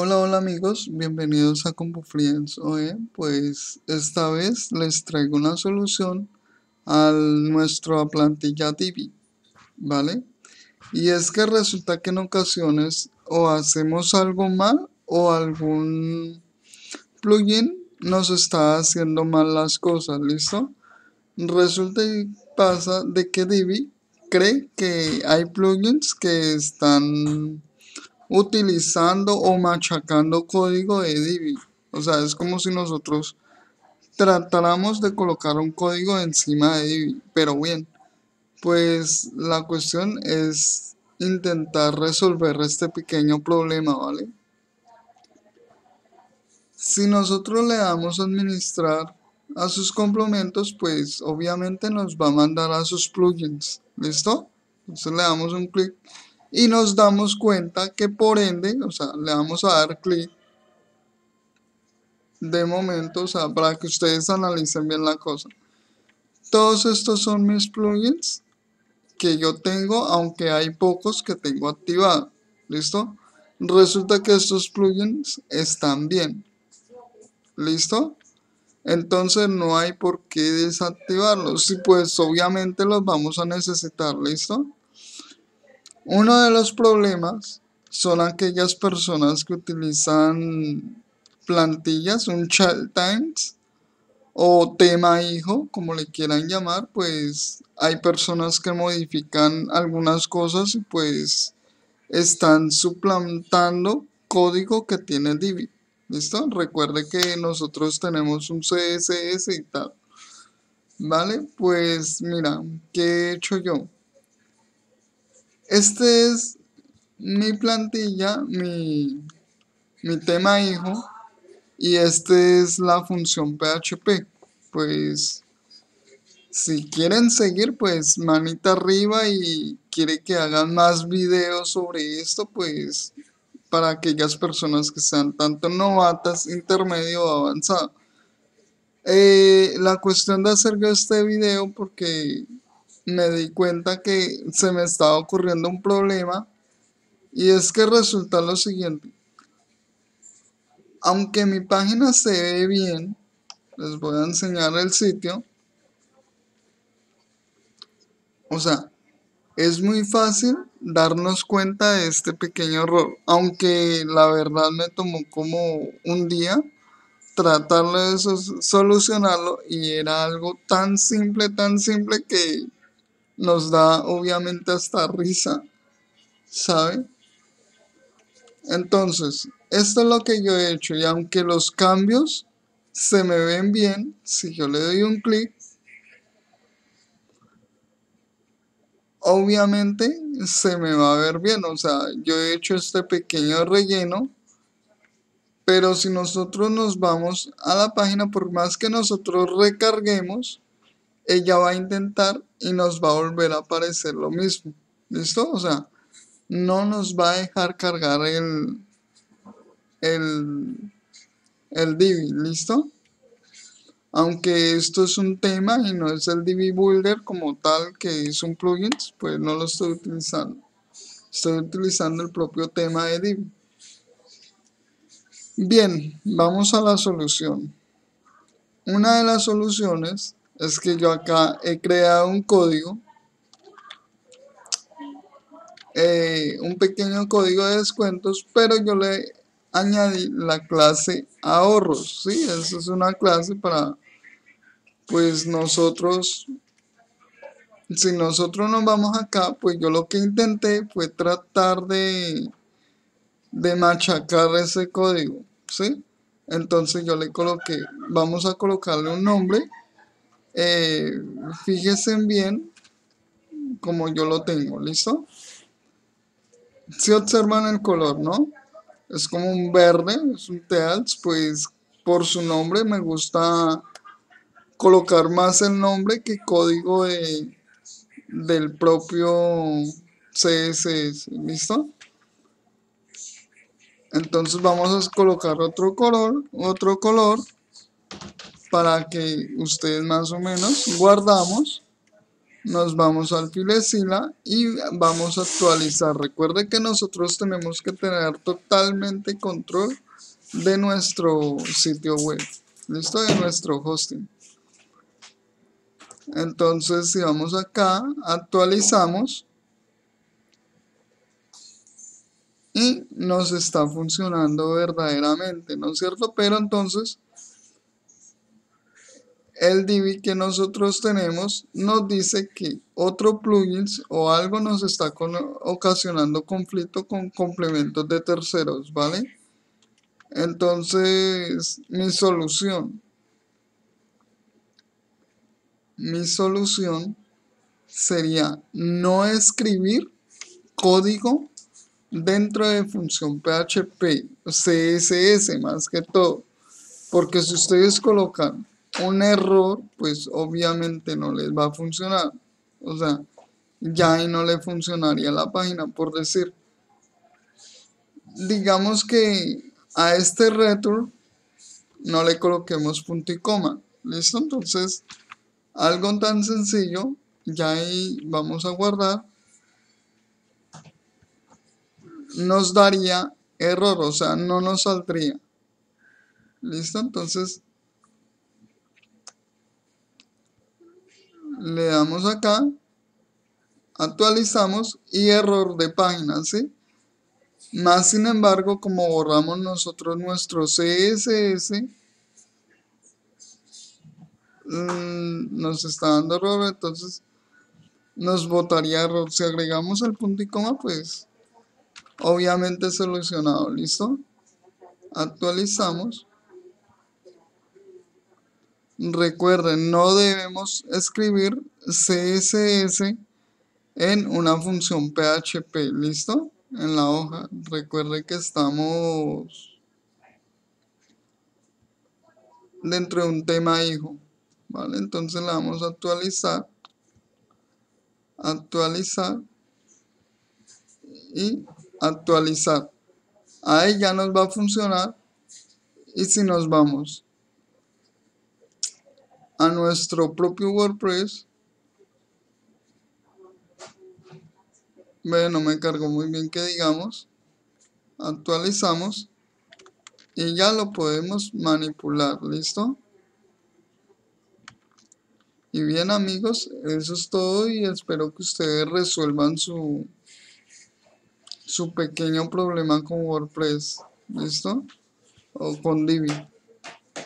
Hola, hola amigos, bienvenidos a CompuFriends. Hoy, pues esta vez les traigo una solución a nuestra plantilla Divi, ¿vale? Y es que resulta que en ocasiones o hacemos algo mal o algún plugin nos está haciendo mal las cosas, ¿listo? Resulta y pasa de que Divi cree que hay plugins que están utilizando o machacando código de Divi. O sea, es como si nosotros tratáramos de colocar un código encima de Divi. Pero bien, pues la cuestión es intentar resolver este pequeño problema, ¿vale? Si nosotros le damos administrar a sus complementos, pues obviamente nos va a mandar a sus plugins. ¿Listo? Entonces le damos un clic y nos damos cuenta que por ende, o sea, le vamos a dar clic de momento, o sea, para que ustedes analicen bien la cosa. Todos estos son mis plugins que yo tengo, aunque hay pocos que tengo activado. ¿Listo? Resulta que estos plugins están bien. ¿Listo? Entonces no hay por qué desactivarlos. Y pues obviamente los vamos a necesitar. ¿Listo? Uno de los problemas son aquellas personas que utilizan plantillas, un child times o tema hijo, como le quieran llamar, pues hay personas que modifican algunas cosas y pues están suplantando código que tiene Divi. ¿Listo? Recuerde que nosotros tenemos un CSS y tal. ¿Vale? Pues mira, ¿qué he hecho yo? Este es mi plantilla, mi, mi tema hijo y este es la función PHP. Pues si quieren seguir, pues manita arriba y quiere que hagan más videos sobre esto, pues para aquellas personas que sean tanto novatas, intermedio o avanzado. Eh, la cuestión de hacer este video porque me di cuenta que se me estaba ocurriendo un problema y es que resulta lo siguiente. Aunque mi página se ve bien, les voy a enseñar el sitio. O sea, es muy fácil darnos cuenta de este pequeño error, aunque la verdad me tomó como un día tratarlo de solucionarlo y era algo tan simple, tan simple que nos da obviamente hasta risa, ¿sabe? Entonces, esto es lo que yo he hecho y aunque los cambios se me ven bien, si yo le doy un clic, obviamente se me va a ver bien, o sea, yo he hecho este pequeño relleno, pero si nosotros nos vamos a la página, por más que nosotros recarguemos, ella va a intentar y nos va a volver a aparecer lo mismo. ¿Listo? O sea, no nos va a dejar cargar el, el, el Divi. ¿Listo? Aunque esto es un tema y no es el Divi Builder como tal, que es un plugin, pues no lo estoy utilizando. Estoy utilizando el propio tema de Divi. Bien, vamos a la solución. Una de las soluciones es que yo acá he creado un código, eh, un pequeño código de descuentos, pero yo le añadí la clase ahorros, ¿sí? Esa es una clase para, pues nosotros, si nosotros nos vamos acá, pues yo lo que intenté fue tratar de, de machacar ese código, ¿sí? Entonces yo le coloqué, vamos a colocarle un nombre eh, fíjense bien como yo lo tengo, ¿listo? Si observan el color, ¿no? Es como un verde, es un teals, pues por su nombre me gusta colocar más el nombre que código de, del propio CSS, ¿listo? Entonces vamos a colocar otro color, otro color para que ustedes más o menos guardamos nos vamos al Filezilla y vamos a actualizar. Recuerde que nosotros tenemos que tener totalmente control de nuestro sitio web. ¿Listo? De nuestro hosting. Entonces, si vamos acá, actualizamos. Y nos está funcionando verdaderamente, ¿no es cierto? Pero entonces el Divi que nosotros tenemos nos dice que otro plugin o algo nos está ocasionando conflicto con complementos de terceros, ¿vale? Entonces, mi solución, mi solución sería no escribir código dentro de función PHP, CSS más que todo, porque si ustedes colocan un error, pues obviamente no les va a funcionar. O sea, ya ahí no le funcionaría la página, por decir. Digamos que a este return no le coloquemos punto y coma. ¿Listo? Entonces, algo tan sencillo, ya ahí vamos a guardar. Nos daría error, o sea, no nos saldría. ¿Listo? Entonces, le damos acá, actualizamos y error de página, ¿sí? Más sin embargo, como borramos nosotros nuestro CSS, mm, nos está dando error, entonces nos botaría error. Si agregamos el punto y coma, pues obviamente solucionado, ¿listo? Actualizamos. Recuerden, no debemos escribir CSS en una función PHP, ¿listo? En la hoja. Recuerden que estamos dentro de un tema hijo, ¿vale? Entonces le vamos a actualizar, actualizar y actualizar. Ahí ya nos va a funcionar y si nos vamos a nuestro propio WordPress. Bueno, me cargo muy bien que digamos. Actualizamos. Y ya lo podemos manipular. ¿Listo? Y bien amigos, eso es todo y espero que ustedes resuelvan su, su pequeño problema con WordPress. ¿Listo? O con Divi.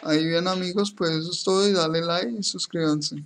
Ahí bien amigos, pues eso es todo y dale like y suscríbanse.